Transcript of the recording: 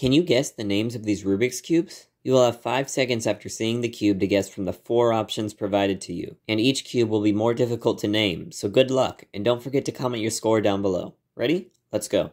Can you guess the names of these Rubik's Cubes? You will have 5 seconds after seeing the cube to guess from the 4 options provided to you, and each cube will be more difficult to name, so good luck, and don't forget to comment your score down below. Ready? Let's go.